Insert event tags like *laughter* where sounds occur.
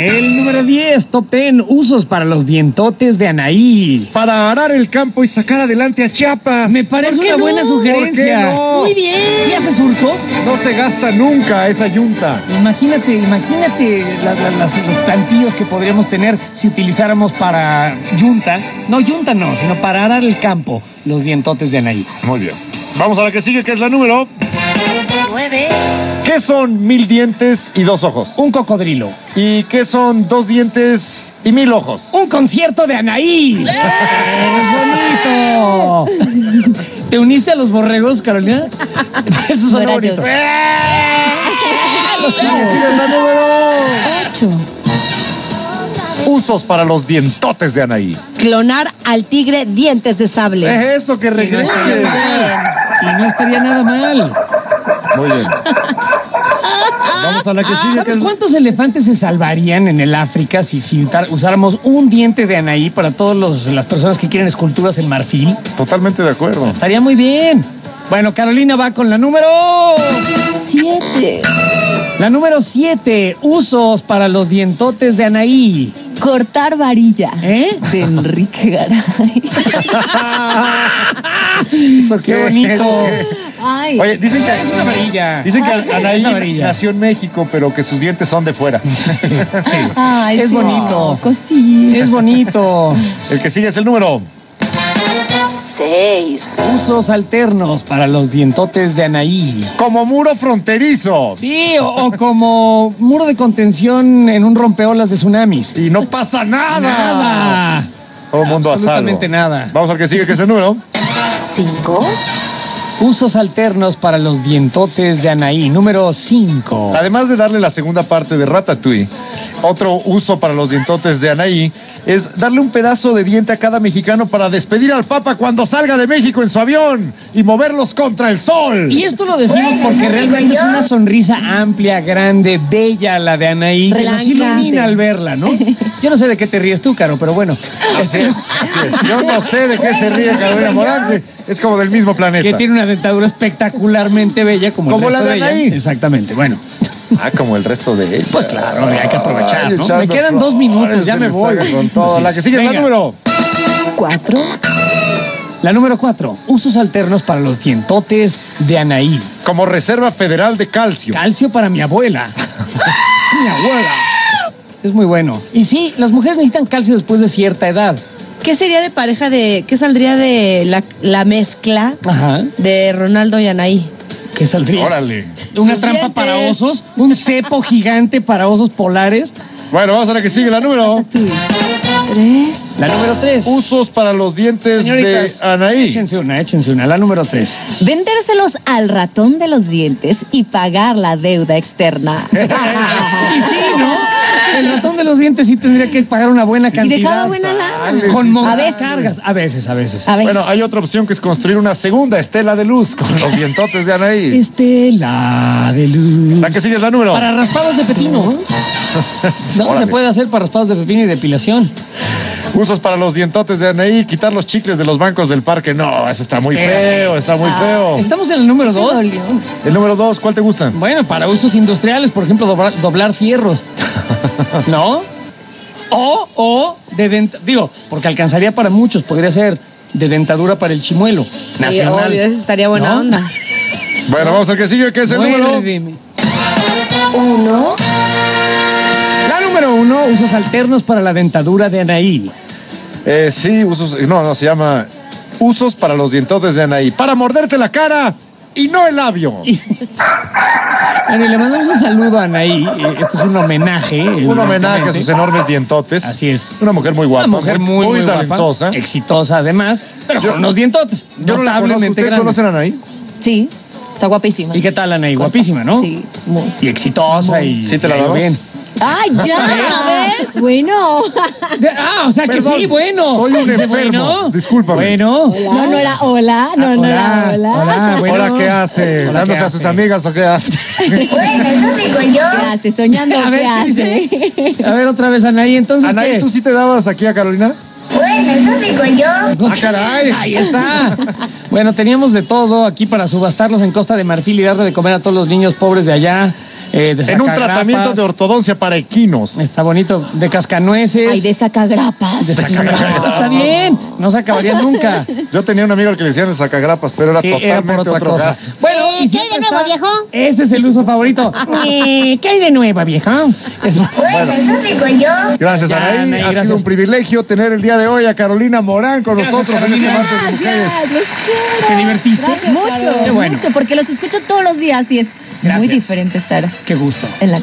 El número 10, top 10, usos para los dientotes de Anaí. Para arar el campo y sacar adelante a Chiapas. Me parece ¿Por qué una no? buena ¿Por sugerencia. qué no? Muy bien. ¿Sí hace surcos? No se gasta nunca esa yunta. Imagínate, imagínate las- los plantillos que podríamos tener si utilizáramos para yunta. No, yunta no, sino para arar el campo, los dientotes de Anaí. Muy bien. Vamos a la que sigue, que es la número. 9. ¿Qué son mil dientes y dos ojos? Un cocodrilo. ¿Y qué son dos dientes y mil ojos? Un concierto de Anaí. ¡Es bonito! ¿Te uniste a los borregos, Carolina? Esos son bonitos. la número. 8. Usos para los dientotes de Anaí. Clonar al tigre dientes de sable. Es eso que regrese. Y no estaría nada mal. Muy bien. Vamos a la que sigue, que ¿Sabes es cuántos elefantes se salvarían en el África si, si usáramos un diente de Anaí para todas las personas que quieren esculturas en marfil? totalmente de acuerdo. Estaría muy bien. Bueno, Carolina va con la número. 7. La número 7. Usos para los dientotes de Anaí. Cortar varilla. ¿Eh? De Enrique Garay. *laughs* Eso Qué bonito. Ay. Oye, dicen que, Es una varilla. dicen que Anaí nació en México, pero que sus dientes son de fuera. Ay, es qué bonito. loco, sí. Es bonito. El que sigue es el número. 6. Usos alternos para los dientotes de Anaí. Como muro fronterizo. Sí, o, o como muro de contención en un rompeolas de tsunamis. Y no pasa nada. Nada. Todo el mundo a salvo. Absolutamente nada. Vamos al que sigue, que es el número. 5. Usos alternos para los dientotes de Anaí. Número 5. Además de darle la segunda parte de Ratatouille, otro uso para los dientotes de Anaí es darle un pedazo de diente a cada mexicano para despedir al Papa cuando salga de México en su avión y moverlos contra el sol. Y esto lo decimos porque realmente es una sonrisa amplia, grande, bella la de Anaí, que nos ilumina al verla, ¿no? *laughs* Yo no sé de qué te ríes tú, Caro, pero bueno. Así es, así es. Yo no sé de qué se ríe Carolina Morante. Es como del mismo planeta. Que tiene una dentadura espectacularmente bella como, el Como la de ella. Anaí. Exactamente, bueno. Ah, como el resto de ella. Pues claro, hay que aprovechar, Ay, ¿no? echando Me quedan dos minutos, ya me voy. Con todo. Sí. La que sigue es la número. 4. La número 4. Usos alternos para los dientotes de Anaí. Como reserva federal de calcio. Calcio para mi abuela. *laughs* mi abuela. Es muy bueno. Y sí, las mujeres necesitan calcio después de cierta edad. ¿Qué sería de pareja de. ¿Qué saldría de la, la mezcla Ajá. de Ronaldo y Anaí? ¿Qué saldría? Órale. Una trampa dientes. para osos, *laughs* un cepo gigante para osos polares. Bueno, vamos a la que sigue, la número. 3. La número 3. Usos para los dientes Señoritas, de Anaí. Échense una, échense una. La número 3. Vendérselos al ratón de los dientes y pagar la deuda externa. *laughs* y sí, ¿no? Los dientes sí tendría que pagar una buena y cantidad. dejaba buena lana. Con A veces. A veces, a veces. A veces. Bueno, hay otra opción que es construir una segunda estela de luz con los dientotes de Anaí. Estela de luz. La que sigue es la número. Para raspados de pepino. *laughs* No, Órale. se puede hacer para raspados de pepino y depilación. Usos para los dientotes de Anaí, quitar los chicles de los bancos del parque. No, eso está muy feo, está muy feo. Estamos en el número 2. El número dos, ¿cuál te gusta? Bueno, para usos industriales, por ejemplo, doblar, doblar fierros. *laughs* ¿No? O, o de dent- digo, porque alcanzaría para muchos, podría ser de dentadura para el chimuelo nacional. obvio, eso estaría buena ¿No? onda. *laughs* Bueno, vamos al que sigue, que es el número. Muérdeme. 1. La número uno, usos alternos para la dentadura de Anaí. Eh, sí, usos. No, no, se llama usos para los dientotes de Anaí. Para morderte la cara y no el labio. *laughs* Bueno, y le mandamos un saludo a Anaí. Eh, Esto es un homenaje. Un homenaje a sus enormes dientotes. Así es. Una mujer muy guapa. Una mujer muy, muy, talentosa. exitosa además, pero Yo- con unos dientotes. Yo no la conozco. ¿Ustedes grandes. conocen a Anaí? Sí, está guapísima. ¿Y qué tal, Anaí? Guapísima, ¿no? Sí, muy. Y exitosa y... ¿Sí te la y damos? bien. ¡Ay, ya! *laughs* ¿Ves? Bueno. Ah, o sea que Perdón, sí, bueno. soy un *laughs* enfermo. Bueno, Discúlpame. Bueno. No, no era hola. No, no era hola. Hola, *laughs* bueno. ¿Ahora qué hace? Hola, ¿Dándose ¿qué a sus hace? amigas o qué hace? ¿Qué hace? ¿Soñando A qué ver, ¿qué hace? dice? A ver, otra vez, Anaí, entonces, Anaí, ¿qué? ¿tú sí te dabas aquí a Carolina? Ah, caray. Ahí está. Bueno, teníamos de todo aquí para subastarlos en Costa de Marfil y darle de comer a todos los niños pobres de allá. Eh, de En un tratamiento de ortodoncia para equinos. Está bonito, de cascanueces. Ay, de sacagrapas. de sacagrapas. Está bien, no se acabaría nunca. Yo tenía un amigo al que le decían el sacagrapas, pero era Sí, era por totalmente otra otro cosa. gas. Bueno, Eh, y ¿qué hay de nuevo, está- viejo? Ese es el uso favorito. *laughs* Eh, ¿Qué hay de nueva, vieja? Es- Gracias, Ya, Anaí. Anaí, ha gracias. sido un privilegio tener el día de hoy a Carolina Morán con Gracias, nosotros en este martes de mujeres. Gracias, los quiero. ¿Te divertiste? Mucho, Qué bueno. mucho, porque los escucho todos los días y es muy diferente estar Qué gusto. en la